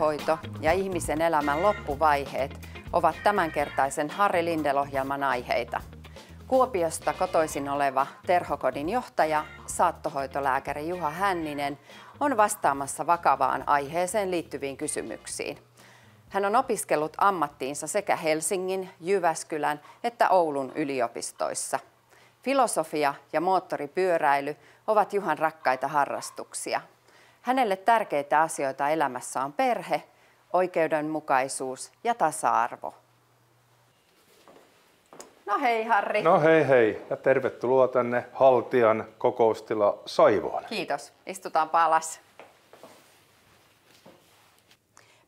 Saattohoito ja ihmisen elämän loppuvaiheet ovat tämänkertaisen Harri Lindel-ohjelman aiheita. Kuopiosta kotoisin oleva Terhokodin johtaja, saattohoitolääkäri Juha Hänninen, on vastaamassa vakavaan aiheeseen liittyviin kysymyksiin. Hän on opiskellut ammattiinsa sekä Helsingin, Jyväskylän että Oulun yliopistoissa. Filosofia ja moottoripyöräily ovat Juhan rakkaita harrastuksia. Hänelle tärkeitä asioita elämässä on perhe, oikeudenmukaisuus ja tasa-arvo. No hei Harri. No hei hei ja tervetuloa tänne Haltian kokoustila Saivoon. Kiitos. Istutaan alas.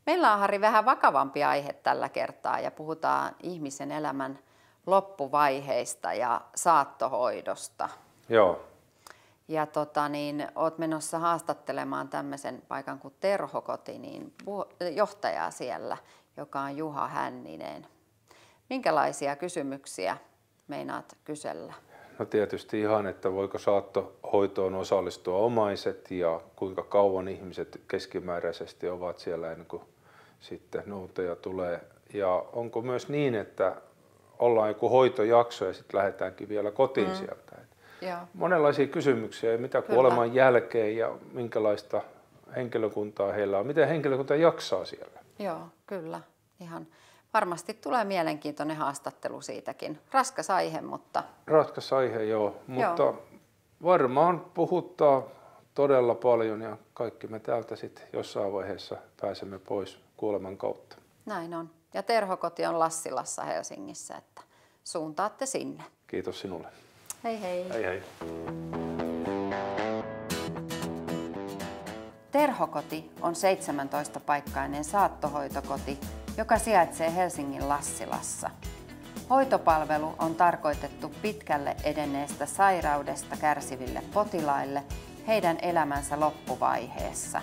Meillä on Harri vähän vakavampi aihe tällä kertaa ja puhutaan ihmisen elämän loppuvaiheista ja saattohoidosta. Joo. Ja tota, niin, oot menossa haastattelemaan tämmöisen paikan kuin Terhokoti, niin johtajaa siellä, joka on Juha Hänninen. Minkälaisia kysymyksiä meinaat kysellä? No tietysti ihan, että voiko saattohoitoon osallistua omaiset ja kuinka kauan ihmiset keskimääräisesti ovat siellä ennen kuin sitten nouteja tulee. Ja onko myös niin, että ollaan joku hoitojakso ja sitten lähdetäänkin vielä kotiin mm. sieltä. Joo. Monenlaisia kysymyksiä, mitä Kyllä. kuoleman jälkeen ja minkälaista henkilökuntaa heillä on, miten henkilökunta jaksaa siellä. Joo, kyllä. Ihan varmasti tulee mielenkiintoinen haastattelu siitäkin. Raskas aihe, mutta... Raskas aihe, joo. Mutta joo. varmaan puhuttaa todella paljon ja kaikki me täältä sitten jossain vaiheessa pääsemme pois kuoleman kautta. Näin on. Ja Terhokoti on Lassilassa Helsingissä, että suuntaatte sinne. Kiitos sinulle. Hei hei. Hei hei. Terhokoti on 17-paikkainen saattohoitokoti, joka sijaitsee Helsingin Lassilassa. Hoitopalvelu on tarkoitettu pitkälle edenneestä sairaudesta kärsiville potilaille heidän elämänsä loppuvaiheessa.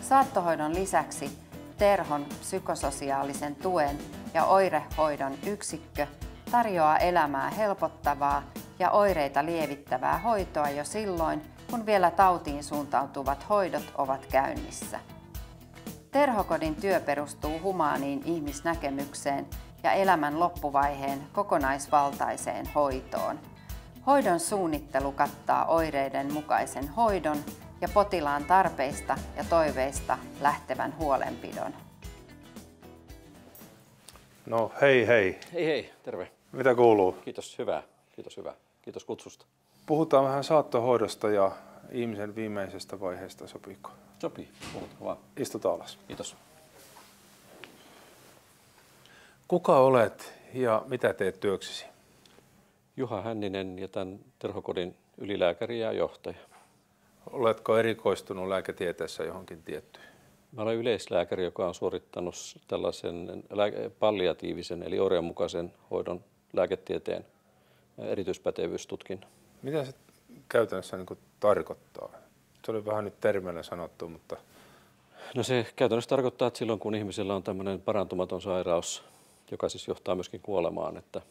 Saattohoidon lisäksi Terhon psykososiaalisen tuen ja oirehoidon yksikkö tarjoaa elämää helpottavaa ja oireita lievittävää hoitoa jo silloin, kun vielä tautiin suuntautuvat hoidot ovat käynnissä. Terhokodin työ perustuu humaaniin ihmisnäkemykseen ja elämän loppuvaiheen kokonaisvaltaiseen hoitoon. Hoidon suunnittelu kattaa oireiden mukaisen hoidon ja potilaan tarpeista ja toiveista lähtevän huolenpidon. No hei hei. Hei hei, terve. Mitä kuuluu? Kiitos, hyvää. Kiitos, hyvää. Kiitos kutsusta. Puhutaan vähän saattohoidosta ja ihmisen viimeisestä vaiheesta, sopiiko? Sopii, puhutaan vaan. Istutaan alas. Kiitos. Kuka olet ja mitä teet työksesi? Juha Hänninen ja tämän Terhokodin ylilääkäri ja johtaja. Oletko erikoistunut lääketieteessä johonkin tiettyyn? Mä olen yleislääkäri, joka on suorittanut tällaisen palliatiivisen eli oireenmukaisen hoidon lääketieteen erityispätevyystutkinnon. Mitä se käytännössä niin kuin tarkoittaa? Se oli vähän nyt termeillä sanottu, mutta... No se käytännössä tarkoittaa, että silloin kun ihmisellä on tämmöinen parantumaton sairaus, joka siis johtaa myöskin kuolemaan, että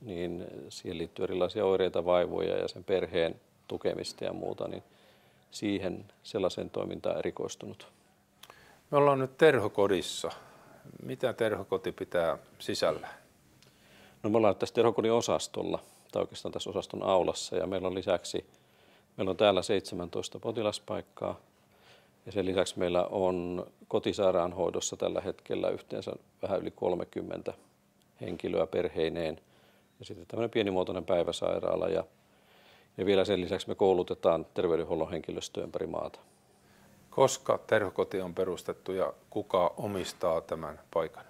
niin siihen liittyy erilaisia oireita, vaivoja ja sen perheen tukemista ja muuta, niin siihen sellaisen toimintaan erikoistunut. Me ollaan nyt Terhokodissa. Mitä Terhokoti pitää sisällä? No me ollaan tässä Terhokodin osastolla, tai oikeastaan tässä osaston aulassa, ja meillä on lisäksi, meillä on täällä 17 potilaspaikkaa, ja sen lisäksi meillä on kotisairaanhoidossa tällä hetkellä yhteensä vähän yli 30 henkilöä perheineen, ja sitten tämmöinen pienimuotoinen päiväsairaala, ja, ja vielä sen lisäksi me koulutetaan terveydenhuollon henkilöstöä ympäri maata. Koska terhokoti on perustettu ja kuka omistaa tämän paikan?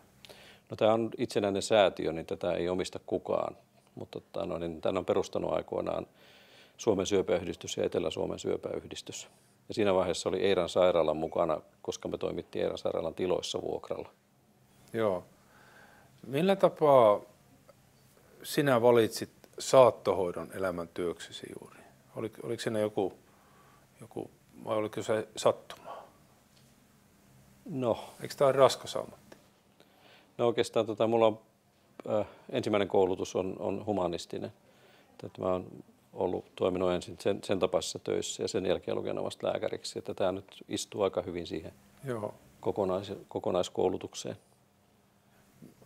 No, tämä on itsenäinen säätiö, niin tätä ei omista kukaan, mutta tota, no, niin tämän on perustanut aikoinaan Suomen syöpäyhdistys ja Etelä-Suomen syöpäyhdistys. Ja siinä vaiheessa oli Eiran sairaalan mukana, koska me toimittiin Eiran sairaalan tiloissa vuokralla. Joo. Millä tapaa sinä valitsit saattohoidon elämäntyöksesi juuri? Oliko, oliko siinä joku, joku vai oliko se sattumaa? No. Eikö tämä ole raskas ammatti? No oikeastaan tota, mulla on, ensimmäinen koulutus on, on humanistinen. Että mä oon ollut, toiminut ensin sen, sen tapaisissa töissä ja sen jälkeen lukenut vasta lääkäriksi. Että tämä nyt istuu aika hyvin siihen. Joo. kokonais, kokonaiskoulutukseen.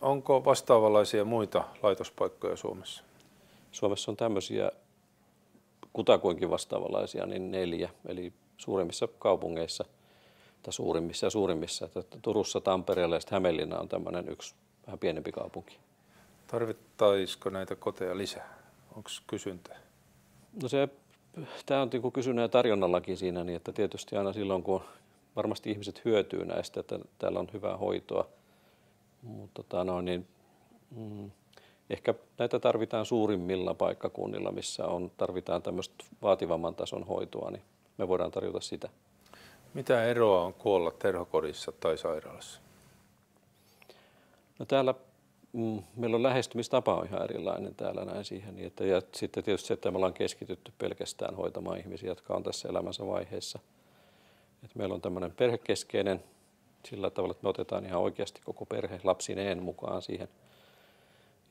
Onko vastaavanlaisia muita laitospaikkoja Suomessa? Suomessa on tämmöisiä kutakuinkin vastaavanlaisia, niin neljä, eli suurimmissa kaupungeissa, tai suurimmissa ja suurimmissa, että Turussa, Tampereella ja Hämeenlinna on tämmöinen yksi vähän pienempi kaupunki. Tarvittaisiko näitä koteja lisää? Onko kysyntää? No se, tämä on niin kysynnän ja tarjonnallakin siinä, niin että tietysti aina silloin, kun varmasti ihmiset hyötyy näistä, että täällä on hyvää hoitoa, mutta tota, no, niin, mm, ehkä näitä tarvitaan suurimmilla paikkakunnilla, missä on, tarvitaan tämmöistä vaativamman tason hoitoa, niin me voidaan tarjota sitä. Mitä eroa on kuolla terhokodissa tai sairaalassa? No täällä mm, meillä on lähestymistapa on ihan erilainen täällä näin siihen. Niin että, ja sitten tietysti se, että me ollaan keskitytty pelkästään hoitamaan ihmisiä, jotka on tässä elämänsä vaiheessa. Että meillä on tämmöinen perhekeskeinen sillä tavalla, että me otetaan ihan oikeasti koko perhe lapsineen mukaan siihen.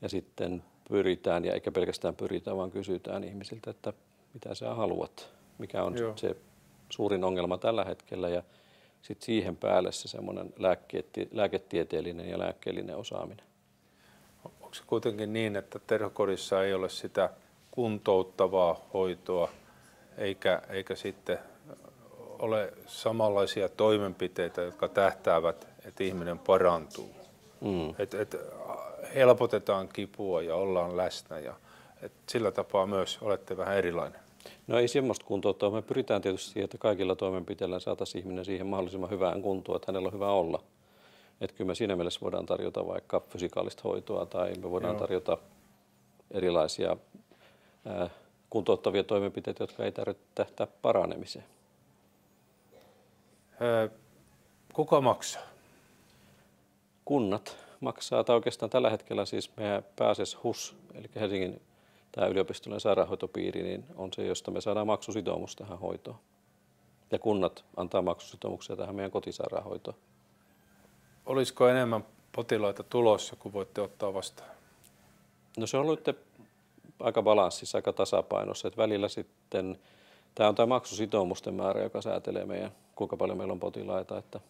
Ja sitten pyritään, ja eikä pelkästään pyritä, vaan kysytään ihmisiltä, että mitä sä haluat, mikä on Joo. se suurin ongelma tällä hetkellä. Ja sitten siihen päälle se semmoinen lääketieteellinen ja lääkkeellinen osaaminen. Onko se kuitenkin niin, että terhokodissa ei ole sitä kuntouttavaa hoitoa, eikä, eikä sitten ole samanlaisia toimenpiteitä, jotka tähtäävät, että ihminen parantuu. Mm. Et, et helpotetaan kipua ja ollaan läsnä ja et sillä tapaa myös olette vähän erilainen. No ei semmoista kuntouttaa. Me pyritään tietysti siihen, että kaikilla toimenpiteillä saataisiin ihminen siihen mahdollisimman hyvään kuntoon, että hänellä on hyvä olla. Että kyllä me siinä mielessä voidaan tarjota vaikka fysikaalista hoitoa tai me voidaan Joo. tarjota erilaisia ää, kuntouttavia toimenpiteitä, jotka ei tarvitse tähtää paranemiseen. Kuka maksaa? Kunnat maksaa, tai oikeastaan tällä hetkellä siis meidän pääses HUS, eli Helsingin tämä yliopistollinen sairaanhoitopiiri, niin on se, josta me saadaan maksusitoumus tähän hoitoon. Ja kunnat antaa maksusitoumuksia tähän meidän kotisairaanhoitoon. Olisiko enemmän potilaita tulossa, kun voitte ottaa vastaan? No se on ollut aika balanssissa, aika tasapainossa. Että välillä sitten, tämä on tämä maksusitoumusten määrä, joka säätelee meidän, kuinka paljon meillä on potilaita. Että,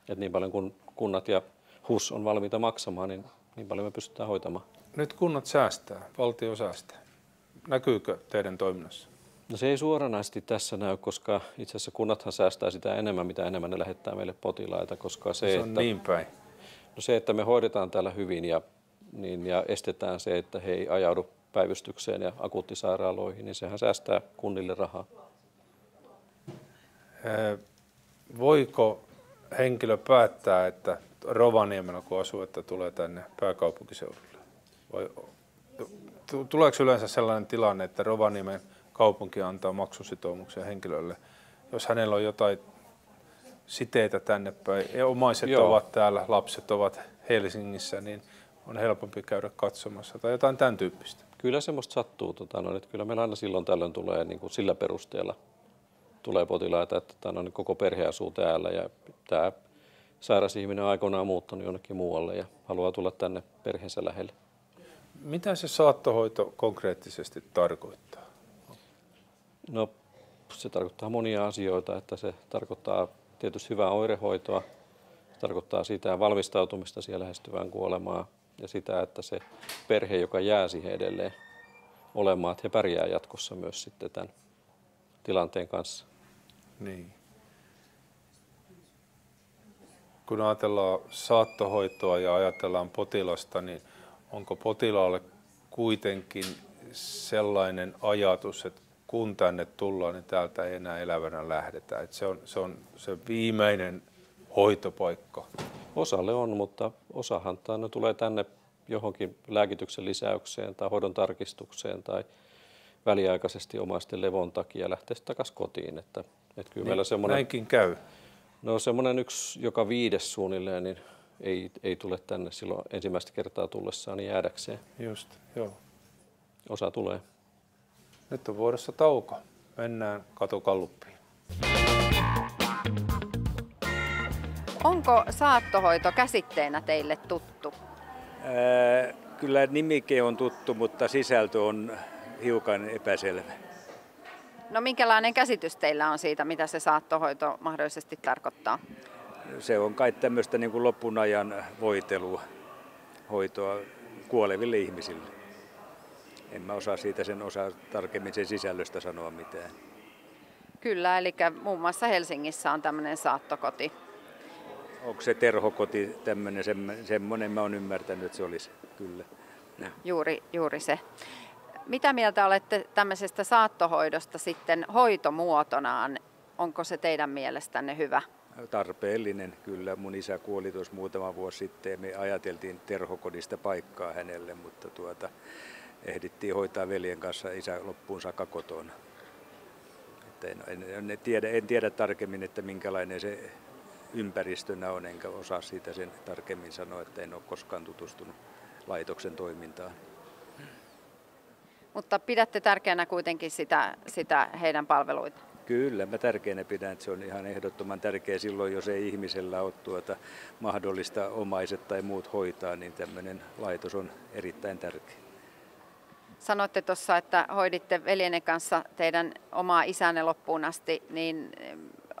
että niin paljon kuin kunnat ja HUS on valmiita maksamaan, niin niin paljon me pystytään hoitamaan. Nyt kunnat säästää, valtio säästää. Näkyykö teidän toiminnassa? No se ei suoranaisesti tässä näy, koska itse asiassa kunnathan säästää sitä enemmän, mitä enemmän ne lähettää meille potilaita. Koska se, se on että, niin päin. No se, että me hoidetaan täällä hyvin ja, niin, ja estetään se, että he ei ajaudu päivystykseen ja akuuttisairaaloihin, niin sehän säästää kunnille rahaa. Voiko henkilö päättää, että Rovaniemellä kun asuu, että tulee tänne pääkaupunkiseudulle? Vai, tuleeko yleensä sellainen tilanne, että Rovaniemen kaupunki antaa maksusitoumuksen henkilölle, jos hänellä on jotain siteitä tänne päin, ja omaiset Joo. ovat täällä, lapset ovat Helsingissä, niin on helpompi käydä katsomassa tai jotain tämän tyyppistä. Kyllä semmoista sattuu. Tota, no, että kyllä meillä aina silloin tällöin tulee niin kuin sillä perusteella tulee potilaita, että tota, no, niin koko perhe asuu täällä ja tämä sairas ihminen on aikoinaan muuttanut jonnekin muualle ja haluaa tulla tänne perheensä lähelle. Mitä se saattohoito konkreettisesti tarkoittaa? No se tarkoittaa monia asioita, että se tarkoittaa tietysti hyvää oirehoitoa, se tarkoittaa sitä valmistautumista siihen lähestyvään kuolemaan ja sitä, että se perhe, joka jää siihen edelleen olemaan, että he pärjää jatkossa myös sitten tämän tilanteen kanssa. Niin. Kun ajatellaan saattohoitoa ja ajatellaan potilasta, niin onko potilaalle kuitenkin sellainen ajatus, että kun tänne tullaan, niin täältä ei enää elävänä lähdetä. Että se, on, se on se viimeinen hoitopaikka. Osalle on, mutta osahan ne tulee tänne johonkin lääkityksen lisäykseen tai hoidon tarkistukseen tai väliaikaisesti omaisten levon takia lähtee takaisin kotiin. Että, että kyllä niin, meillä semmoinen, näinkin käy. No semmoinen yksi joka viides suunnilleen, niin ei, ei tule tänne silloin ensimmäistä kertaa tullessaan niin jäädäkseen. Just, joo. Osa tulee. Nyt on vuorossa tauko. Mennään katokalluppiin. Onko saattohoito käsitteenä teille tuttu? Ää, kyllä nimike on tuttu, mutta sisältö on hiukan epäselvä. No minkälainen käsitys teillä on siitä, mitä se saattohoito mahdollisesti tarkoittaa? se on kai tämmöistä niin kuin lopun ajan voitelua, hoitoa kuoleville ihmisille. En mä osaa siitä sen osaa tarkemmin sen sisällöstä sanoa mitään. Kyllä, eli muun muassa Helsingissä on tämmöinen saattokoti. Onko se terhokoti tämmöinen, semmoinen mä oon ymmärtänyt, että se olisi kyllä. Juuri, juuri se. Mitä mieltä olette tämmöisestä saattohoidosta sitten hoitomuotonaan? Onko se teidän mielestänne hyvä? Tarpeellinen, kyllä. Mun isä kuoli tuossa muutama vuosi sitten ja me ajateltiin terhokodista paikkaa hänelle, mutta tuota, ehdittiin hoitaa veljen kanssa isä loppuun saakka kotona. En, en, en, tiedä, en tiedä tarkemmin, että minkälainen se ympäristönä on, enkä osaa siitä sen tarkemmin sanoa, että en ole koskaan tutustunut laitoksen toimintaan. Mutta pidätte tärkeänä kuitenkin sitä, sitä heidän palveluita? Kyllä, mä tärkeänä pidän, että se on ihan ehdottoman tärkeä silloin, jos ei ihmisellä ole tuota mahdollista omaiset tai muut hoitaa, niin tämmöinen laitos on erittäin tärkeä. Sanoitte tuossa, että hoiditte veljenne kanssa teidän omaa isänne loppuun asti, niin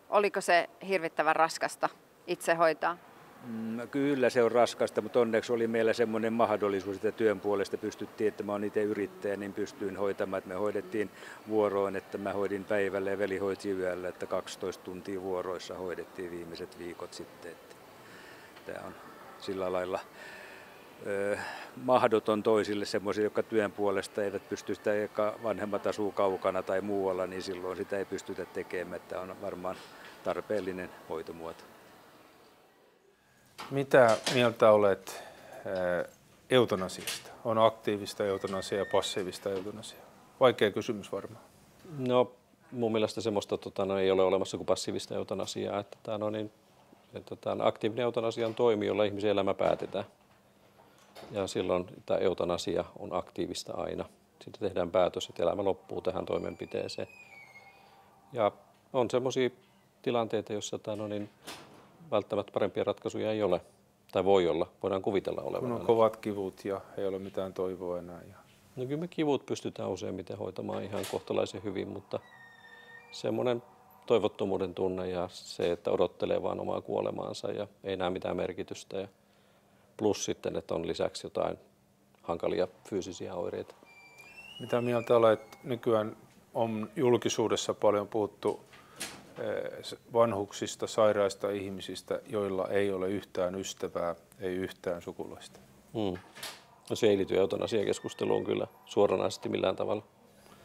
oliko se hirvittävän raskasta itse hoitaa? Mm, kyllä se on raskasta, mutta onneksi oli meillä semmoinen mahdollisuus, että työn puolesta pystyttiin, että mä olen itse yrittäjä, niin pystyin hoitamaan. Että me hoidettiin vuoroin, että mä hoidin päivällä ja veli hoiti yöllä, että 12 tuntia vuoroissa hoidettiin viimeiset viikot sitten. Että tämä on sillä lailla mahdoton toisille semmoisille, jotka työn puolesta eivät pysty sitä, joka vanhemmat asuu kaukana tai muualla, niin silloin sitä ei pystytä tekemään. Että on varmaan tarpeellinen hoitomuoto. Mitä mieltä olet eutanasiasta? On aktiivista eutanasiaa ja passiivista eutanasiaa. Vaikea kysymys varmaan. No mun mielestä semmoista tota, no, ei ole olemassa kuin passiivista eutanasiaa. Että, tämä, no, niin, että tämä aktiivinen eutanasia on toimi, jolla ihmisen elämä päätetään. Ja silloin tämä eutanasia on aktiivista aina. Sitten tehdään päätös, että elämä loppuu tähän toimenpiteeseen. Ja on semmoisia tilanteita, joissa tämä, no, niin, välttämättä parempia ratkaisuja ei ole. Tai voi olla, voidaan kuvitella olevan. Kun on kovat kivut ja ei ole mitään toivoa enää. Ja... No kyllä me kivut pystytään useimmiten hoitamaan ihan kohtalaisen hyvin, mutta semmoinen toivottomuuden tunne ja se, että odottelee vaan omaa kuolemaansa ja ei näe mitään merkitystä. Ja plus sitten, että on lisäksi jotain hankalia fyysisiä oireita. Mitä mieltä olet? Nykyään on julkisuudessa paljon puhuttu Eh, vanhuksista, sairaista ihmisistä, joilla ei ole yhtään ystävää, ei yhtään sukulaista. Hmm. No se ei liity eutanasiakeskusteluun kyllä suoranaisesti millään tavalla.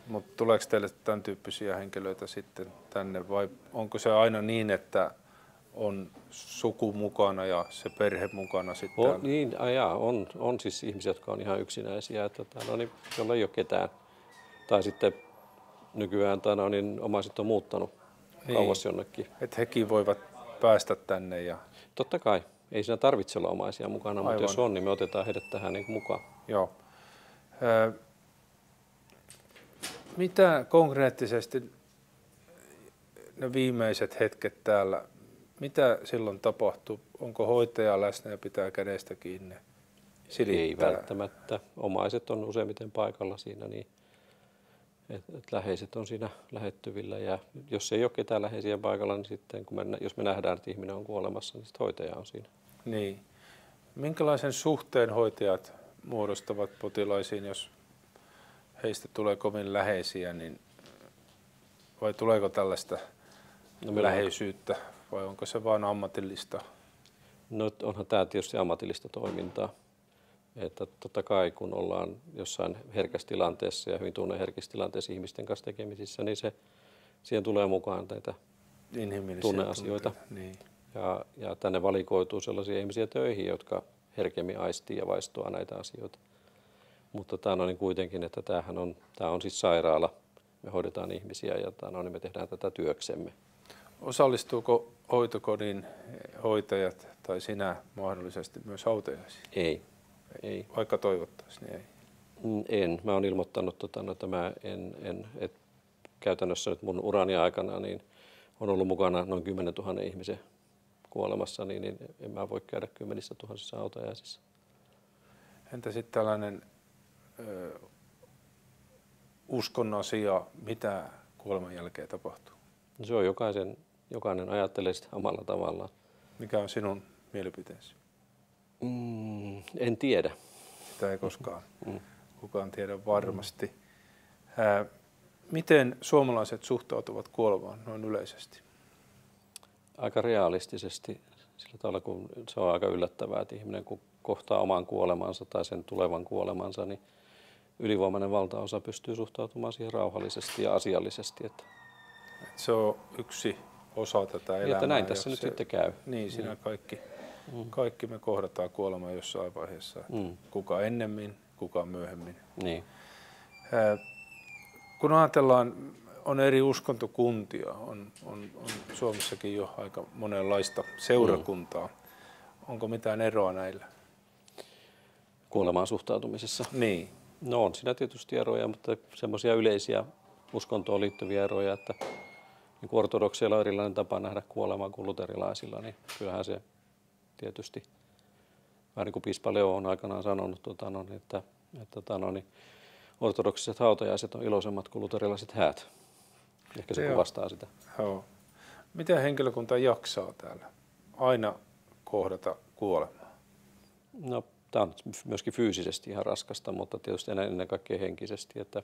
Mutta tuleeko teille tämän tyyppisiä henkilöitä sitten tänne vai onko se aina niin, että on suku mukana ja se perhe mukana sitten? On, niin, ajaa, on, on siis ihmisiä, jotka on ihan yksinäisiä, että no niin, jolla ei ole ketään. Tai sitten nykyään tai no, niin omaiset on muuttanut niin. kauas jonnekin. Että hekin voivat päästä tänne. Ja... Totta kai. Ei siinä tarvitse olla omaisia mukana, Aivan. mutta jos on, niin me otetaan heidät tähän niin mukaan. Joo. Ö, mitä konkreettisesti ne viimeiset hetket täällä, mitä silloin tapahtuu? Onko hoitaja läsnä ja pitää kädestä kiinni? Silittää? Ei välttämättä. Omaiset on useimmiten paikalla siinä, niin että et läheiset on siinä lähettyvillä ja jos ei ole ketään läheisiä paikalla, niin sitten kun me, jos me nähdään, että ihminen on kuolemassa, niin sitten hoitaja on siinä. Niin. Minkälaisen suhteen hoitajat muodostavat potilaisiin, jos heistä tulee kovin läheisiä, niin vai tuleeko tällaista no, läheisyyttä vai onko se vain ammatillista? No onhan tämä tietysti ammatillista toimintaa. Että totta kai kun ollaan jossain herkässä tilanteessa ja hyvin tunneherkissä tilanteessa ihmisten kanssa tekemisissä, niin se, siihen tulee mukaan näitä tunneasioita. Niin. Ja, ja tänne valikoituu sellaisia ihmisiä töihin, jotka herkemmin aistii ja vaistoa näitä asioita. Mutta tämä on niin kuitenkin, että tämähän on, tämä on siis sairaala. Me hoidetaan ihmisiä ja tämä on, niin me tehdään tätä työksemme. Osallistuuko hoitokodin hoitajat tai sinä mahdollisesti myös hautajaisiin? Ei, ei. Vaikka toivottaisiin, niin ei. Mm, en. Mä oon ilmoittanut, tota, no, en, en et käytännössä nyt mun urani aikana niin on ollut mukana noin 10 000 ihmisen kuolemassa, niin, niin en mä voi käydä kymmenissä tuhansissa autajaisissa. Entä sitten tällainen ö, uskon asia, mitä kuoleman jälkeen tapahtuu? Se on jokaisen, jokainen ajattelee sitä omalla tavallaan. Mikä on sinun mielipiteesi? Mm, en tiedä. Sitä ei koskaan mm. kukaan tiedä varmasti. Ää, miten suomalaiset suhtautuvat kuolemaan noin yleisesti? Aika realistisesti sillä tavalla, kun se on aika yllättävää, että ihminen kun kohtaa oman kuolemansa tai sen tulevan kuolemansa, niin ylivoimainen valtaosa pystyy suhtautumaan siihen rauhallisesti ja asiallisesti. Että se on yksi osa tätä elämää. Niin, että näin tässä nyt se, sitten käy. Niin, siinä mm. kaikki, mm. kaikki me kohdataan kuolema jossain vaiheessa. Mm. Kuka ennemmin, kuka myöhemmin. Niin. kun ajatellaan, on eri uskontokuntia, on, on, on Suomessakin jo aika monenlaista seurakuntaa. Mm. Onko mitään eroa näillä? Kuolemaan suhtautumisessa? Niin. No on siinä tietysti eroja, mutta semmoisia yleisiä uskontoon liittyviä eroja, että niin kuin ortodoksilla on erilainen tapa nähdä kuolemaa kuin luterilaisilla, niin kyllähän se tietysti, vähän niin kuin Piispa Leo on aikanaan sanonut, tuota, no, että, että tuota, no, niin ortodoksiset hautajaiset on iloisemmat kuin luterilaiset häät. Ehkä se Joo. kuvastaa sitä. Joo. Miten henkilökunta jaksaa täällä aina kohdata kuolemaa? No, tämä on myöskin fyysisesti ihan raskasta, mutta tietysti ennen kaikkea henkisesti, että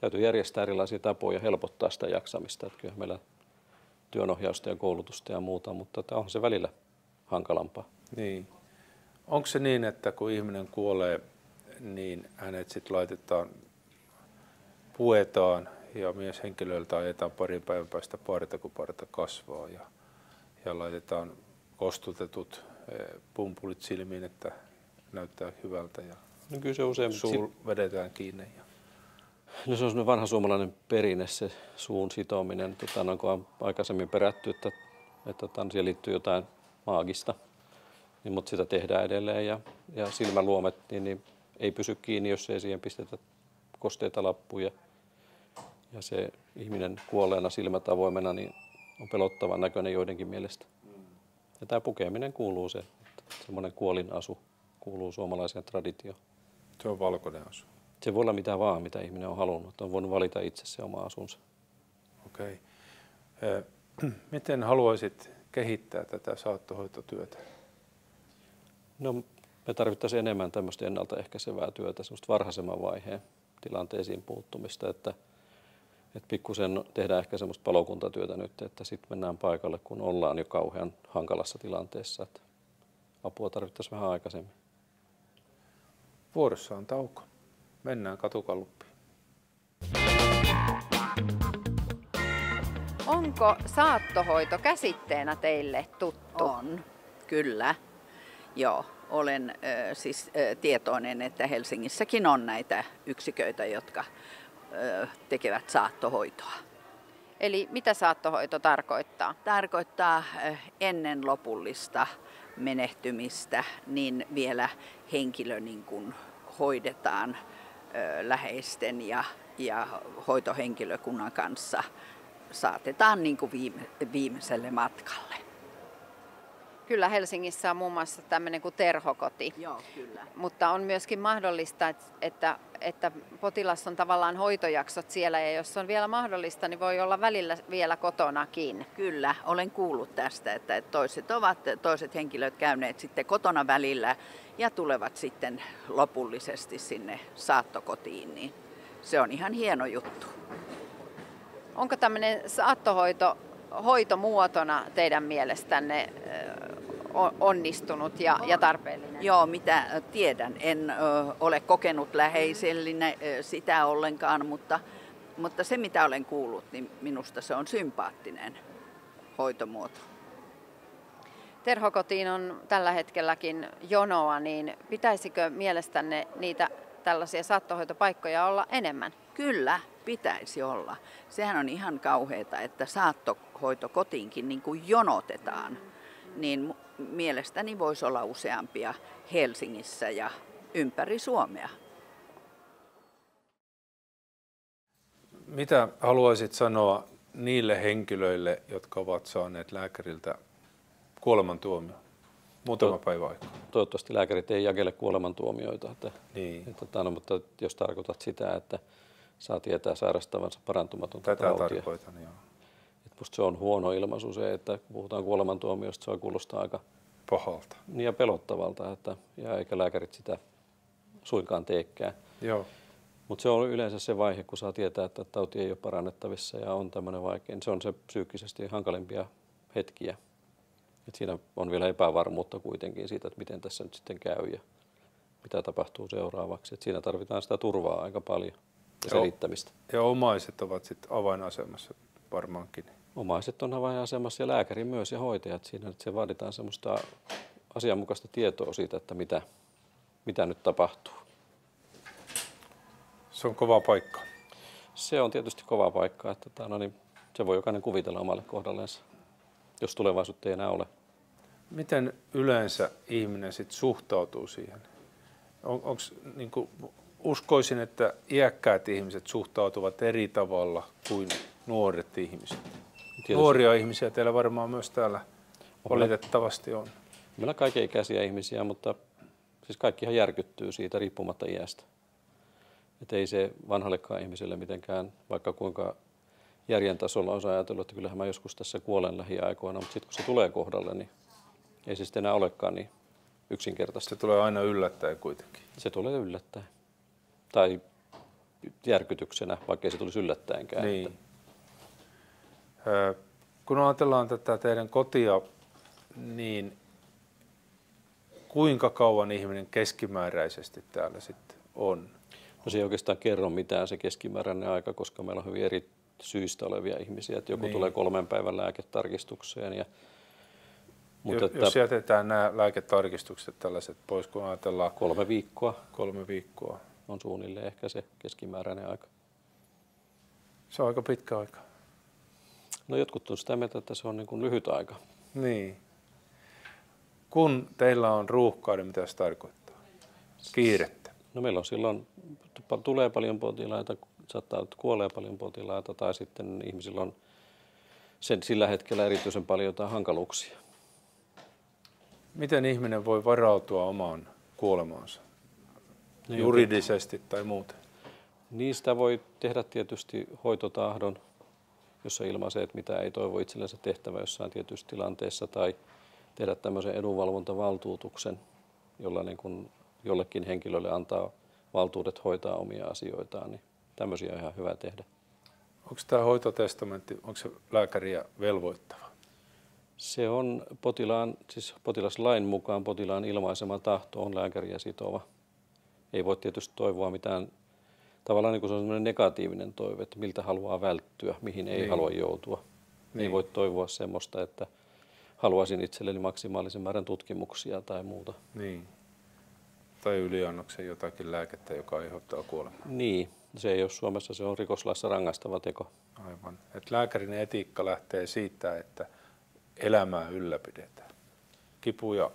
täytyy järjestää erilaisia tapoja helpottaa sitä jaksamista. Että kyllä meillä työnohjausta ja koulutusta ja muuta, mutta on se välillä hankalampaa. Niin. Onko se niin, että kun ihminen kuolee, niin hänet sitten laitetaan, puetaan ja mieshenkilöiltä ajetaan parin päivän päästä parta, kun parta kasvaa ja, ja laitetaan kostutetut eh, pumpulit silmiin, että näyttää hyvältä ja no kyllä se usein suu vedetään kiinni. Ja... No se on vanha suomalainen perinne, se suun sitominen. Tota, no, on aikaisemmin perätty, että, että tota, siihen liittyy jotain maagista, niin, mutta sitä tehdään edelleen. Ja, ja silmäluomet niin, niin ei pysy kiinni, jos ei siihen pistetä kosteita lappuja. Ja se ihminen kuolleena silmät avoimena niin on pelottavan näköinen joidenkin mielestä. Ja tämä pukeminen kuuluu se, että semmoinen kuolinasu kuuluu suomalaiseen traditioon. Se on valkoinen asu. Se voi olla mitä vaan, mitä ihminen on halunnut. On voinut valita itse se oma asunsa. Okei. Okay. Miten haluaisit kehittää tätä saattohoitotyötä? No, me tarvittaisiin enemmän tämmöistä ennaltaehkäisevää työtä, semmoista varhaisemman vaiheen tilanteisiin puuttumista, että, että pikkusen tehdään ehkä semmoista palokuntatyötä nyt, että sitten mennään paikalle, kun ollaan jo kauhean hankalassa tilanteessa, että apua tarvittaisiin vähän aikaisemmin. Vuorossa on tauko. Mennään katukalluppiin. Onko saattohoito käsitteenä teille tuttu? On, kyllä. Joo, olen äh, siis äh, tietoinen, että Helsingissäkin on näitä yksiköitä, jotka äh, tekevät saattohoitoa. Eli mitä saattohoito tarkoittaa? Tarkoittaa ennen lopullista menehtymistä, niin vielä henkilö niin kuin hoidetaan läheisten ja, ja hoitohenkilökunnan kanssa saatetaan niin kuin viime, viimeiselle matkalle. Kyllä Helsingissä on muun muassa tämmöinen kuin terhokoti. Joo, kyllä. Mutta on myöskin mahdollista, että, että potilas on tavallaan hoitojaksot siellä ja jos on vielä mahdollista, niin voi olla välillä vielä kotonakin. Kyllä, olen kuullut tästä, että toiset ovat toiset henkilöt käyneet sitten kotona välillä ja tulevat sitten lopullisesti sinne saattokotiin, niin se on ihan hieno juttu. Onko tämmöinen saattohoito hoitomuotona teidän mielestänne onnistunut ja, ja tarpeellinen? Joo, mitä tiedän. En ö, ole kokenut läheisellinen sitä ollenkaan, mutta, mutta se mitä olen kuullut, niin minusta se on sympaattinen hoitomuoto. Terhokotiin on tällä hetkelläkin jonoa, niin pitäisikö mielestänne niitä tällaisia saattohoitopaikkoja olla enemmän? Kyllä, pitäisi olla. Sehän on ihan kauheata, että saattohoitokotiinkin niin kuin jonotetaan. Niin mielestäni voisi olla useampia Helsingissä ja ympäri Suomea. Mitä haluaisit sanoa niille henkilöille, jotka ovat saaneet lääkäriltä kuolemantuomio muutama to- päivä aikaa? Toivottavasti lääkärit ei jakele kuolemantuomioita. Että, niin. että, että, no, mutta jos tarkoitat sitä, että saa tietää sairastavansa parantumatonta Tätä tautia. tarkoitan, joo. Musta se on huono ilmaisu se, että kun puhutaan kuolemantuomiosta, se kuulostaa aika Pahalta. niin ja pelottavalta, että, ja eikä lääkärit sitä suinkaan teekään. Joo. Mutta se on yleensä se vaihe, kun saa tietää, että tauti ei ole parannettavissa ja on tämmöinen vaikein. Se on se psyykkisesti hankalimpia hetkiä. Et siinä on vielä epävarmuutta kuitenkin siitä, että miten tässä nyt sitten käy ja mitä tapahtuu seuraavaksi. Et siinä tarvitaan sitä turvaa aika paljon ja Joo. selittämistä. Ja omaiset ovat sitten avainasemassa varmaankin. Omaiset on avainasemassa ja lääkäri myös ja hoitajat siinä, että se vaaditaan semmoista asianmukaista tietoa siitä, että mitä, mitä nyt tapahtuu. Se on kova paikka. Se on tietysti kova paikka, että tota, no niin, se voi jokainen kuvitella omalle kohdallensa, jos tulevaisuutta ei enää ole. Miten yleensä ihminen sit suhtautuu siihen? On, onks, niin kuin, uskoisin, että iäkkäät ihmiset suhtautuvat eri tavalla kuin nuoret ihmiset. Tietysti. Nuoria ihmisiä teillä varmaan myös täällä valitettavasti on. Meillä on kaikenikäisiä ihmisiä, mutta siis kaikkihan järkyttyy siitä riippumatta iästä. Että ei se vanhallekaan ihmiselle mitenkään, vaikka kuinka järjen tasolla on ajatellut, että kyllähän mä joskus tässä kuolen lähiaikoina, mutta sitten kun se tulee kohdalle, niin ei se sitten enää olekaan niin yksinkertaista. Se tulee aina yllättäen kuitenkin. Se tulee yllättäen. Tai järkytyksenä, vaikkei se tulisi yllättäenkään. Niin. Että Kun ajatellaan tätä teidän kotia, niin kuinka kauan ihminen keskimääräisesti täällä sitten on? No se ei oikeastaan kerro mitään se keskimääräinen aika, koska meillä on hyvin eri syistä olevia ihmisiä. Että joku Niin. tulee kolmen päivän lääketarkistukseen. Ja, Mutta mutta jos, että jos jätetään nämä lääketarkistukset tällaiset pois, kun ajatellaan kolme viikkoa kolme viikkoa, on suunnilleen ehkä se keskimääräinen aika. se on aika pitkä aika. No jotkut on sitä mieltä, että se on niin kuin lyhyt aika. Niin. Kun teillä on ruuhkaa, niin mitä se tarkoittaa? Kiirettä. No meillä on silloin, tulee paljon potilaita, saattaa että kuolee paljon potilaita tai sitten ihmisillä on sen, sillä hetkellä erityisen paljon jotain hankaluuksia. Miten ihminen voi varautua omaan kuolemaansa? Niin, Juridisesti tai muuten? Niistä voi tehdä tietysti hoitotahdon, jossa ilmaisee, että mitä ei toivo itsellensä tehtävä jossain tietyssä tilanteessa, tai tehdä tämmöisen edunvalvontavaltuutuksen, jolla niin kuin jollekin henkilölle antaa valtuudet hoitaa omia asioitaan, niin tämmöisiä on ihan hyvä tehdä. Onko tämä hoitotestamentti, onko se lääkäriä velvoittava? Se on potilaan, siis potilaslain mukaan potilaan ilmaisema tahto on lääkäriä sitova. Ei voi tietysti toivoa mitään, tavallaan niin kuin se on semmoinen negatiivinen toive, että miltä haluaa välttyä, mihin ei Niin. halua joutua. Niin. Niin. Ei voi toivoa semmoista, että haluaisin itselleni maksimaalisen määrän tutkimuksia tai muuta. Niin. Tai yliannoksen jotakin lääkettä, joka aiheuttaa kuolemaa. Niin, se ei ole Suomessa, se on rikoslaissa rangaistava teko. Aivan. Et lääkärin etiikka lähtee siitä, että elämää ylläpidetään. Kipuja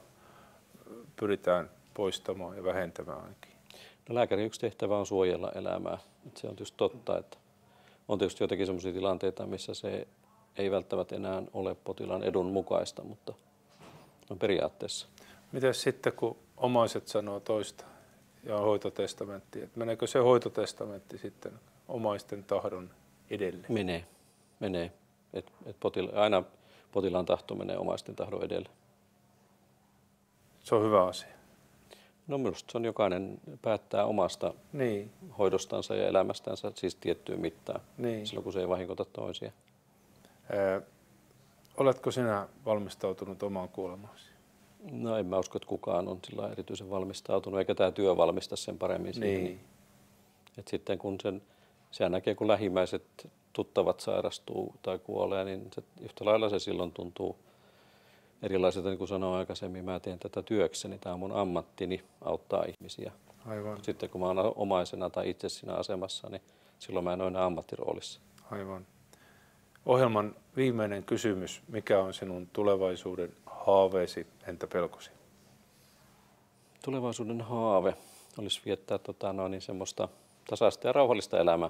pyritään poistamaan ja vähentämään ainakin. Lääkärin yksi tehtävä on suojella elämää. Et se on tietysti totta, että on tietysti jotakin sellaisia tilanteita, missä se ei välttämättä enää ole potilaan edun mukaista, mutta on periaatteessa. Miten sitten, kun omaiset sanoo toista ja on hoitotestamentti, että meneekö se hoitotestamentti sitten omaisten tahdon edelle? Menee, menee. Et, et potila, aina potilaan tahto menee omaisten tahdon edelle. Se on hyvä asia. No minusta se on jokainen päättää omasta Niin, hoidostansa ja elämästänsä siis tiettyyn mittaan, niin. silloin kun se ei vahinkota toisia. Ää, oletko sinä valmistautunut omaan kuolemaasi? No en mä usko, että kukaan on sillä erityisen valmistautunut, eikä tämä työ valmista sen paremmin siihen. Niin. Et sitten kun sen, sehän näkee, kun lähimmäiset tuttavat sairastuu tai kuolee, niin se, yhtä lailla se silloin tuntuu erilaiselta, niin kuin sanoin aikaisemmin, mä teen tätä työkseni, tämä on mun ammattini auttaa ihmisiä. Aivan, Sitten kun mä oon omaisena tai itse siinä asemassa, niin silloin mä en ole enää ammattiroolissa. aivan. Ohjelman viimeinen kysymys. Mikä on sinun tulevaisuuden haaveesi, entä pelkosi? Tulevaisuuden haave olisi viettää tota, no, niin semmoista tasaista ja rauhallista elämää.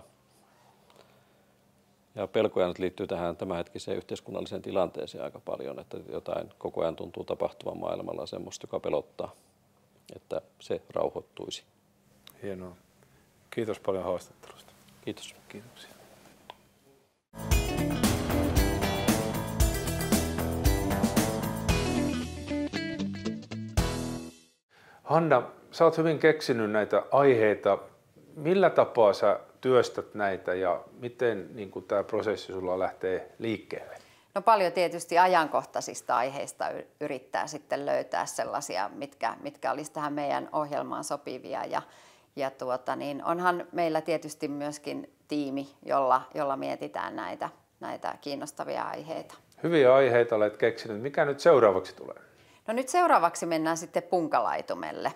Ja pelkoja nyt liittyy tähän tämänhetkiseen yhteiskunnalliseen tilanteeseen aika paljon, että jotain koko ajan tuntuu tapahtuvan maailmalla semmoista, joka pelottaa, että se rauhoittuisi. Hienoa. Kiitos paljon haastattelusta. Kiitos. Kiitoksia. Hanna, sä oot hyvin keksinyt näitä aiheita Millä tapaa sä työstät näitä ja miten niin tämä prosessi sulla lähtee liikkeelle? No paljon tietysti ajankohtaisista aiheista yrittää sitten löytää sellaisia, mitkä, mitkä olisi tähän meidän ohjelmaan sopivia. Ja, ja tuota, niin onhan meillä tietysti myöskin tiimi, jolla, jolla mietitään näitä, näitä kiinnostavia aiheita. Hyviä aiheita olet keksinyt. Mikä nyt seuraavaksi tulee? No nyt seuraavaksi mennään sitten punkalaitumelle.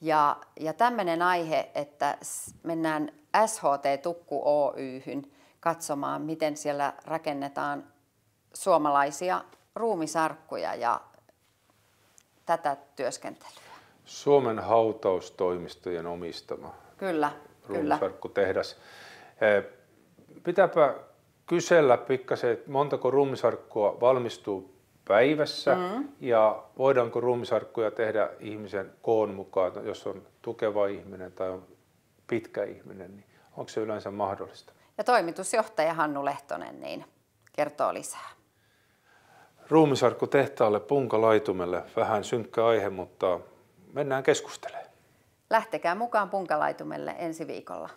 Ja, ja tämmöinen aihe, että mennään SHT Tukku Oyhyn katsomaan, miten siellä rakennetaan suomalaisia ruumisarkkuja ja tätä työskentelyä. Suomen hautaustoimistojen omistama kyllä, ruumisarkkutehdas. Eh, pitääpä kysellä pikkasen, että montako ruumisarkkua valmistuu päivässä mm. ja voidaanko ruumisarkkuja tehdä ihmisen koon mukaan, jos on tukeva ihminen tai on pitkä ihminen, niin onko se yleensä mahdollista? Ja toimitusjohtaja Hannu Lehtonen niin kertoo lisää. Ruumisarkku tehtaalle punkalaitumelle. Vähän synkkä aihe, mutta mennään keskustelemaan. Lähtekää mukaan punkalaitumelle ensi viikolla.